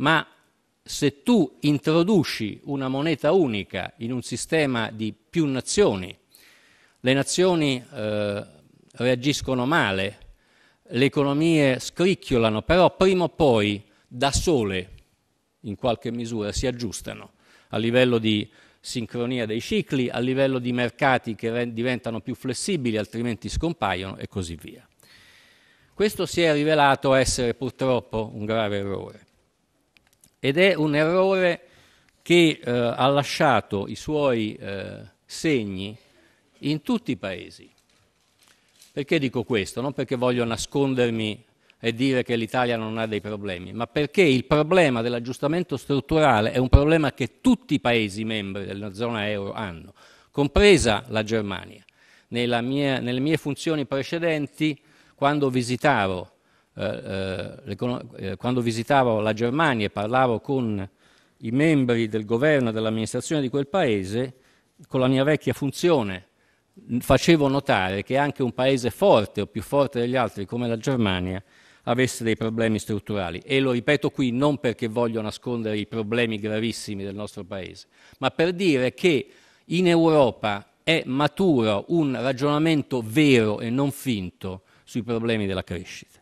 ma se tu introduci una moneta unica in un sistema di più nazioni, le nazioni eh, reagiscono male, le economie scricchiolano, però prima o poi da sole, in qualche misura, si aggiustano a livello di sincronia dei cicli, a livello di mercati che diventano più flessibili, altrimenti scompaiono e così via. Questo si è rivelato essere purtroppo un grave errore ed è un errore che eh, ha lasciato i suoi eh, segni in tutti i paesi. Perché dico questo? Non perché voglio nascondermi e dire che l'Italia non ha dei problemi, ma perché il problema dell'aggiustamento strutturale è un problema che tutti i Paesi membri della zona euro hanno, compresa la Germania. Mia, nelle mie funzioni precedenti, quando visitavo, quando visitavo la Germania e parlavo con i membri del governo e dell'amministrazione di quel Paese, con la mia vecchia funzione facevo notare che anche un paese forte o più forte degli altri come la Germania avesse dei problemi strutturali. E lo ripeto qui non perché voglio nascondere i problemi gravissimi del nostro paese, ma per dire che in Europa è maturo un ragionamento vero e non finto sui problemi della crescita.